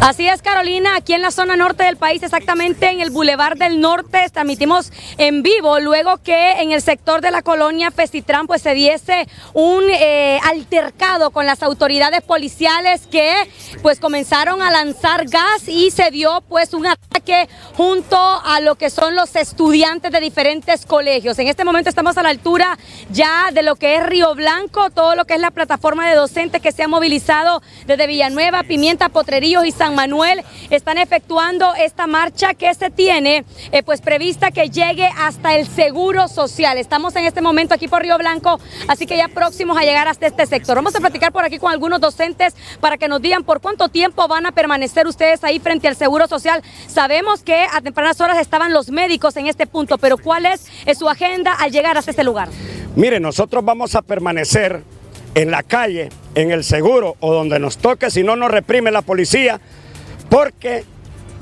Así es, Carolina, aquí en la zona norte del país, exactamente en el Boulevard del Norte, transmitimos en vivo luego que en el sector de la colonia Festitrán pues se diese un eh, altercado con las autoridades policiales que pues comenzaron a lanzar gas y se dio pues un ataque junto a lo que son los estudiantes de diferentes colegios. En este momento estamos a la altura ya de lo que es Río Blanco, todo lo que es la plataforma de docentes que se ha movilizado desde Villanueva, Pimienta, Potrerillos y San Manuel están efectuando esta marcha que se tiene eh, pues prevista que llegue hasta el Seguro Social. Estamos en este momento aquí por Río Blanco, así que ya próximos a llegar hasta este sector. Vamos a platicar por aquí con algunos docentes para que nos digan por cuánto tiempo van a permanecer ustedes ahí frente al Seguro Social. Sabemos que a tempranas horas estaban los médicos en este punto, pero ¿cuál es su agenda al llegar hasta este lugar? Mire, nosotros vamos a permanecer en la calle, en el seguro o donde nos toque, si no nos reprime la policía, porque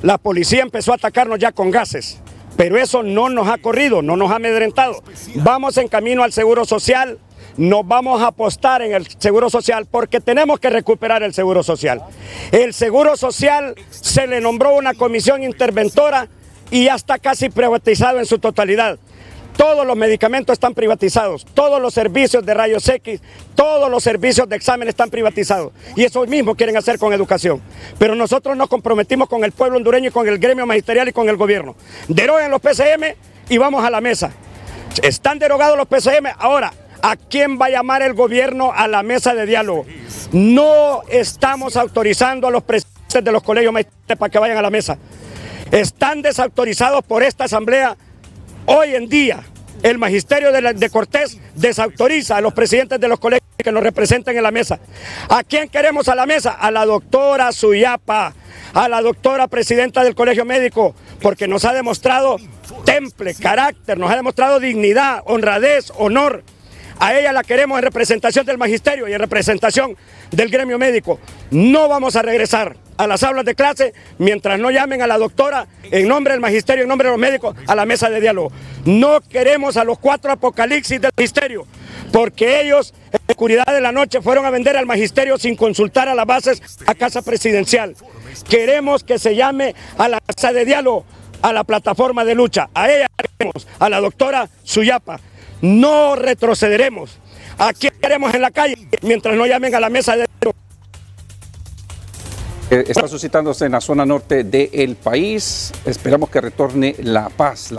la policía empezó a atacarnos ya con gases, pero eso no nos ha corrido, no nos ha amedrentado. Vamos en camino al Seguro Social, nos vamos a apostar en el Seguro Social porque tenemos que recuperar el Seguro Social. El Seguro Social se le nombró una comisión interventora y ya está casi privatizado en su totalidad. Todos los medicamentos están privatizados, todos los servicios de rayos X, todos los servicios de examen están privatizados. Y eso mismo quieren hacer con educación. Pero nosotros nos comprometimos con el pueblo hondureño y con el gremio magisterial y con el gobierno. Deroguen los PCM y vamos a la mesa. Están derogados los PCM. Ahora, ¿a quién va a llamar el gobierno a la mesa de diálogo? No estamos autorizando a los presidentes de los colegios magisteriales para que vayan a la mesa. Están desautorizados por esta asamblea Hoy en día, el magisterio de, Cortés desautoriza a los presidentes de los colegios que nos representan en la mesa. ¿A quién queremos a la mesa? A la doctora Suyapa, a la doctora presidenta del colegio médico, porque nos ha demostrado temple, carácter, nos ha demostrado dignidad, honradez, honor. A ella la queremos en representación del magisterio y en representación del gremio médico. No vamos a regresar a las aulas de clase mientras no llamen a la doctora en nombre del magisterio, en nombre de los médicos, a la mesa de diálogo. No queremos a los cuatro apocalipsis del magisterio, porque ellos en la oscuridad de la noche fueron a vender al magisterio sin consultar a las bases a casa presidencial. Queremos que se llame a la mesa de diálogo, a la plataforma de lucha. A ella queremos, a la doctora Suyapa. No retrocederemos. Aquí queremos en la calle mientras no llamen a la mesa de diálogo. Está suscitándose en la zona norte del país. Esperamos que retorne la paz.